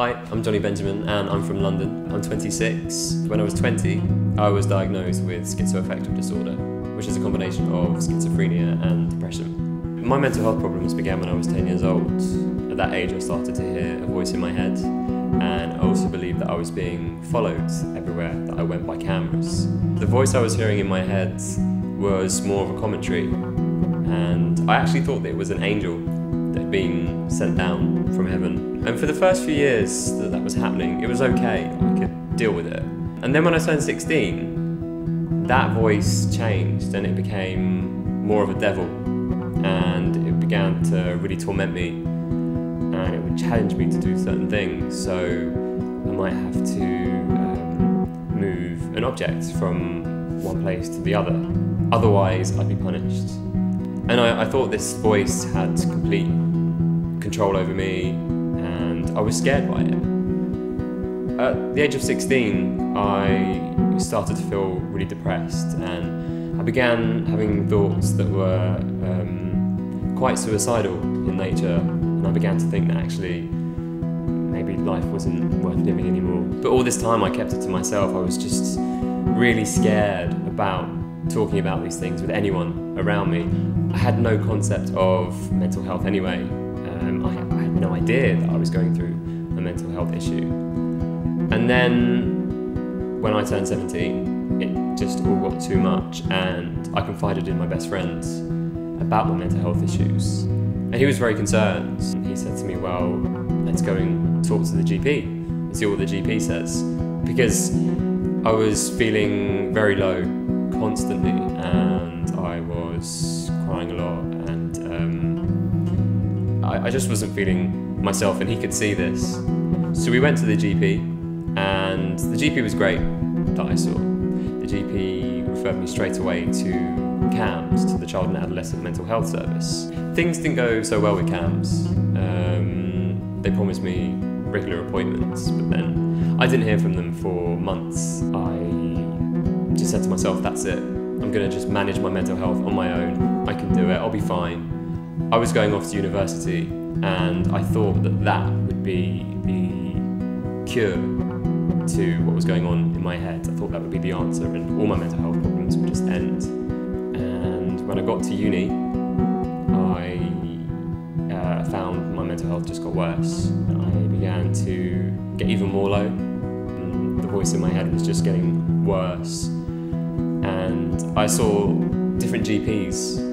Hi, I'm Jonny Benjamin and I'm from London. I'm 26. When I was 20, I was diagnosed with schizoaffective disorder, which is a combination of schizophrenia and depression. My mental health problems began when I was 10 years old. At that age, I started to hear a voice in my head, and I also believed that I was being followed everywhere that I went by cameras. The voice I was hearing in my head was more of a commentary, and I actually thought that it was an angel that had been sent down from heaven. And for the first few years that that was happening, it was okay, I could deal with it. And then when I turned 16, that voice changed and it became more of a devil and it began to really torment me and it would challenge me to do certain things. So I might have to um, move an object from one place to the other. Otherwise, I'd be punished. And I, I thought this voice had complete control over me and I was scared by it. At the age of 16, I started to feel really depressed and I began having thoughts that were um, quite suicidal in nature and I began to think that actually maybe life wasn't worth living anymore. But all this time I kept it to myself. I was just really scared about talking about these things with anyone around me. I had no concept of mental health anyway. Um, I, I had no idea that I was going through a mental health issue. And then when I turned 17, it just all got too much, and I confided in my best friend about my mental health issues. And he was very concerned. He said to me, Well, let's go and talk to the GP and see what the GP says. Because I was feeling very low constantly, and I was crying a lot, and um, I, I just wasn't feeling myself, and he could see this. So we went to the GP, and the GP was great that I saw. The GP referred me straight away to CAMHS, to the Child and Adolescent Mental Health Service. Things didn't go so well with CAMHS. Um, they promised me regular appointments, but then I didn't hear from them for months. I just said to myself, that's it. I'm gonna just manage my mental health on my own. Do it, I'll be fine. I was going off to university, and I thought that that would be the cure to what was going on in my head. I thought that would be the answer, and all my mental health problems would just end. And when I got to uni, I uh, found my mental health just got worse. I began to get even more low. The voice in my head was just getting worse. And I saw different GPs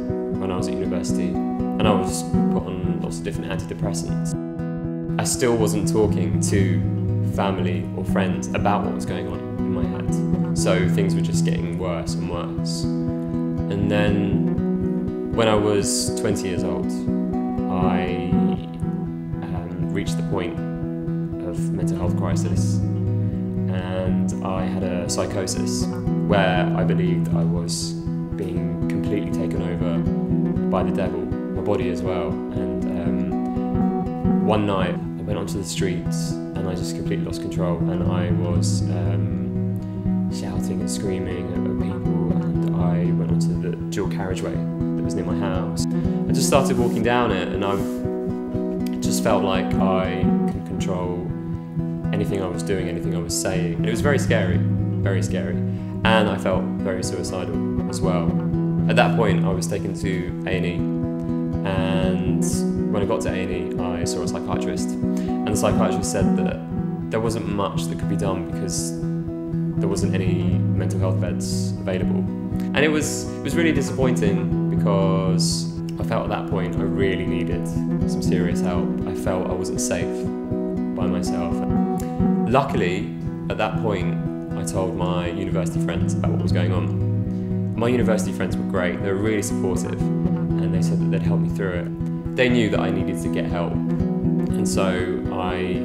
when I was at university, and I was put on lots of different antidepressants. I still wasn't talking to family or friends about what was going on in my head. So things were just getting worse and worse. And then when I was 20 years old, I um, reached the point of mental health crisis and I had a psychosis where I believed I was being completely taken over by the devil, my body as well. And um, one night I went onto the streets and I just completely lost control and I was um, shouting and screaming at people and I went onto the dual carriageway that was near my house. I just started walking down it and I just felt like I could control anything I was doing, anything I was saying. It was very scary, very scary. And I felt very suicidal as well. At that point, I was taken to A&E, and when I got to A&E, I saw a psychiatrist, and the psychiatrist said that there wasn't much that could be done because there wasn't any mental health beds available. And it was it was really disappointing because I felt at that point I really needed some serious help. I felt I wasn't safe by myself. Luckily, at that point, I told my university friends about what was going on. My university friends were great, they were really supportive, and they said that they'd help me through it. They knew that I needed to get help, and so I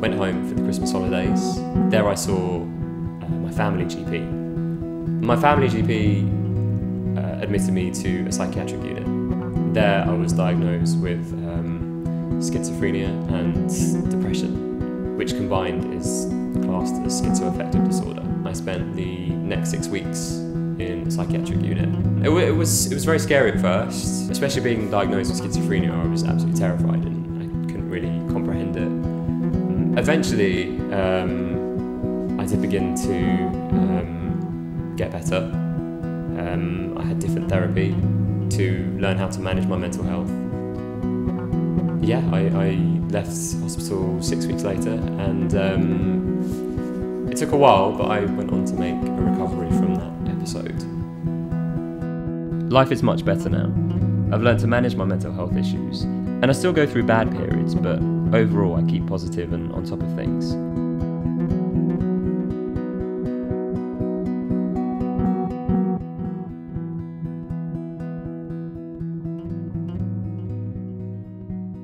went home for the Christmas holidays. There I saw uh, my family GP. My family GP uh, admitted me to a psychiatric unit. There I was diagnosed with um, schizophrenia and depression, which combined is classed as schizoaffective disorder. I spent the next six weeks in a psychiatric unit. It, it was it was very scary at first, especially being diagnosed with schizophrenia. I was absolutely terrified and I couldn't really comprehend it. Mm, Eventually, um, I did begin to um, get better. Um, I had different therapy to learn how to manage my mental health. Yeah, I, I left hospital six weeks later, and um, it took a while, but I went on to make a recovery from that episode. Life is much better now. I've learned to manage my mental health issues, and I still go through bad periods, but overall I keep positive and on top of things.